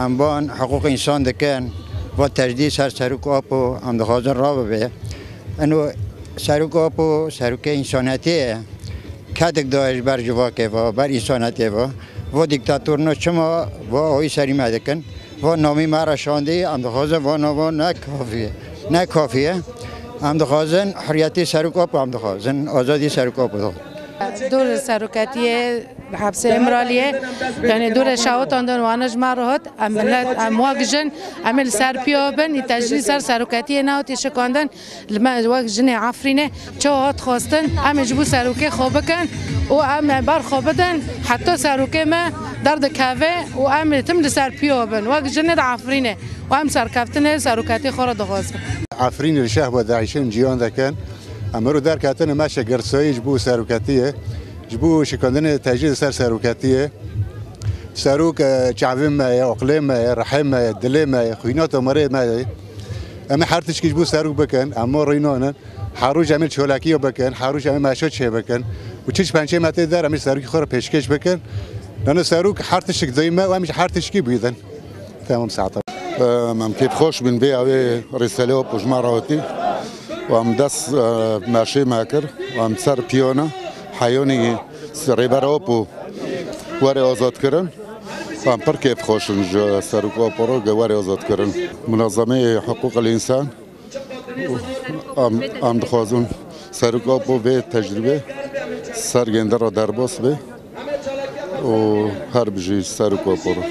امبان حقوق انسان دکن و تجدید سر سرک آپ و امدخازن را به اینو سرک آپ و سرک کدک دایش بر جواکه و بر انسانیتی و. و دیکتاتور نو چما و آی سری مدکن و نامی مرا شاندی امدخازن و نو نه کافیه. نه کافیه. امدخازن حریتی سرک آپ امدخازن آزادی سرک آپ دور سرکتی حبس امرالیه یعنی دور شاوتان دن وانج مارهت عملت امواجن عمل سر پیابن تجلی سر سرکتی نه تی شکاندن لما واجن عفرینه چه هات خواستن ام جبو سرکه خوب کن و ام بار خوبدن حتی سرکه ما درد کاوه و ام تم سر پیابن واجن عفرینه و ام سرکفتن سرکتی خورد دخواست. عفرین الشه و داعشین جیان دکن. امرو در کاتن ماشه گرسایی جبو سرکتیه جبو شکاندن تجدید سر سرکتیه سروک چعبیم ما اقلیم ما رحم ما دلیم ما خوینات مره ما اما حرتش که جبو سروک بکن اما رینانن حروج عمل چولاکی بکن حروج عمل ماشات چه بکن. و چیش پنچه مته در امی سروکی خور پیشکش بکن. لأنه سروک حرتش که دایما و امیش حرتش کی بیدن. تمام ساعت. مم كيف خوش من بيع رسالة وجماراوتي وام Vam das mașii măcar, vam sar piona, hayoni ribaropu, وره آزاد کردن هم پر کیف خوشن جو سرکو پرو گواره آزاد کردن منظمه حقوق الانسان. ام دخوازون. سرکو پو به تجربه. سرگنده را درباس به و هر بجی سرکو پرو